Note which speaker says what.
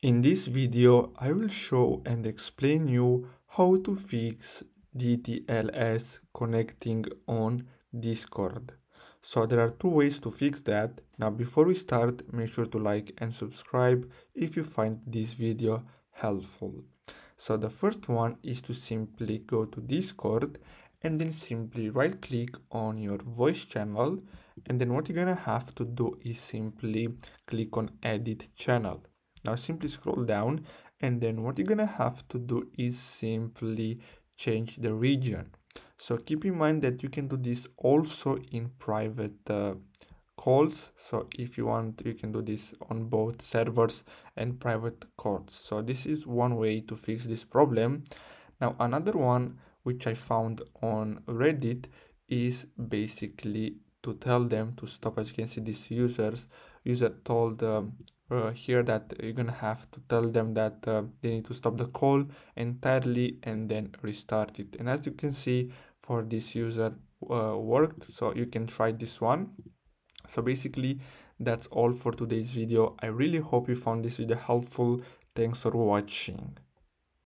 Speaker 1: In this video, I will show and explain you how to fix DTLS connecting on Discord. So there are two ways to fix that. Now before we start, make sure to like and subscribe if you find this video helpful. So the first one is to simply go to Discord and then simply right click on your voice channel and then what you're gonna have to do is simply click on edit channel now simply scroll down and then what you're gonna have to do is simply change the region. So keep in mind that you can do this also in private uh, calls. So if you want, you can do this on both servers and private calls. So this is one way to fix this problem. Now another one which I found on Reddit is basically to tell them to stop as you can see this users user told um, uh, here that you're gonna have to tell them that uh, they need to stop the call entirely and then restart it. And as you can see for this user uh, worked so you can try this one. So basically that's all for today's video. I really hope you found this video helpful. Thanks for watching